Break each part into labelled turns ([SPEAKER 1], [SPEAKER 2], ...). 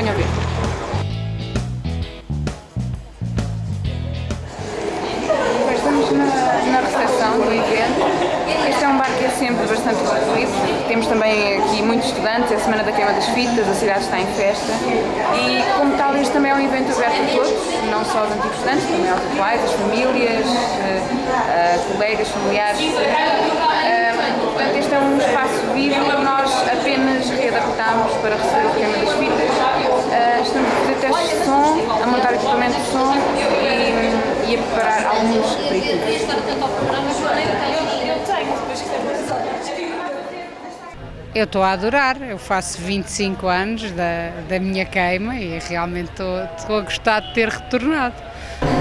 [SPEAKER 1] venham ver. Estamos na, na recepção do evento. Este é um bar que é sempre bastante concorrido. Temos também aqui muitos estudantes, é a Semana da Queima das Fitas, a cidade está em festa. E, como tal, este também é um evento aberto a todos, não só aos antigos estudantes, também aos atuais, as famílias, uh, uh, colegas, familiares. Uh, portanto, este é um espaço vivo que nós apenas readaptamos para receber o queima das fitas. estamos a fazer testes de som, a montar equipamento de e, a preparar alguns.
[SPEAKER 2] Eu estou a adorar, eu faço 25 anos da, da minha queima e realmente estou a gostar de ter retornado.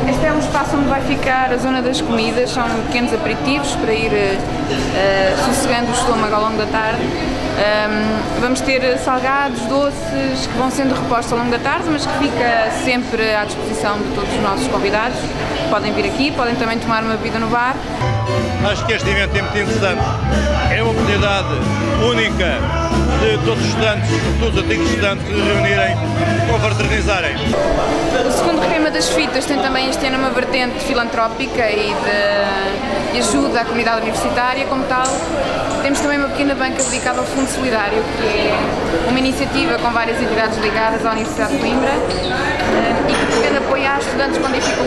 [SPEAKER 1] Este é um espaço onde vai ficar a zona das comidas, são pequenos aperitivos para ir uh, sossegando o estômago ao longo da tarde. Um, vamos ter salgados, doces que vão sendo repostos ao longo da tarde, mas que fica sempre à disposição de todos os nossos convidados. Podem vir aqui, podem também tomar uma bebida no bar.
[SPEAKER 3] Acho que este evento é muito interessante. É uma oportunidade única de todos os estudantes, todos os antigos estudantes, se reunirem, confraternizarem.
[SPEAKER 1] O segundo Queima das Fitas tem também este ano uma vertente filantrópica e de ajuda à comunidade universitária como tal. Temos também uma pequena banca dedicada ao Fundo Solidário, que é uma iniciativa com várias entidades ligadas à Universidade de Coimbra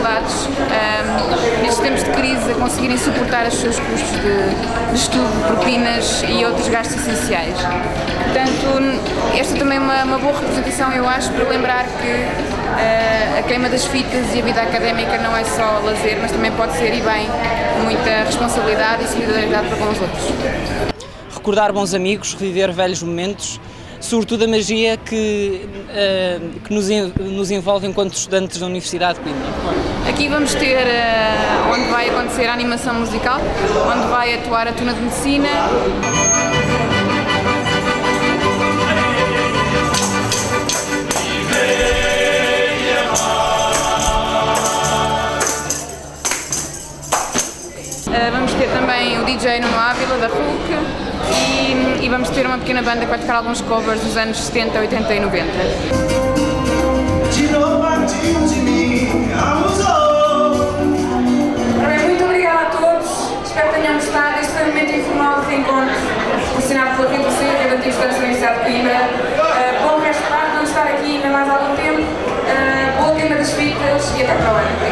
[SPEAKER 1] dificuldades um, nestes tempos de crise a conseguirem suportar os seus custos de, de estudo, propinas e outros gastos essenciais. Portanto, esta também é uma, uma boa representação, eu acho, para lembrar que uh, a queima das fitas e a vida académica não é só lazer, mas também pode ser, e bem, muita responsabilidade e solidariedade para com os outros.
[SPEAKER 4] Recordar bons amigos, reviver velhos momentos, sobretudo a magia que, uh, que nos, nos envolve enquanto estudantes da Universidade de Coimbra.
[SPEAKER 1] Aqui vamos ter uh, onde vai acontecer a animação musical, onde vai atuar a Tuna de Medicina. Vamos ter também o DJ Nuno Ávila, da Hulk, e, e, vamos ter uma pequena banda que vai tocar alguns covers dos anos 70, 80 e 90. Muito obrigada a todos, espero que tenham gostado. Este foi um momento informal de reencontro, proporcionado pela Rio do Centro e da Universidade de Coimbra. Uh, bom resto de tarde, vamos estar aqui ainda mais algum tempo. Uh, boa queima das fitas e até para o ano.